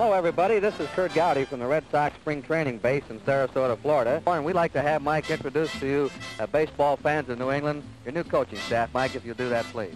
Hello, everybody. This is Curt Gowdy from the Red Sox spring training base in Sarasota, Florida. And we'd like to have Mike introduce to you uh, baseball fans of New England your new coaching staff. Mike, if you'll do that, please.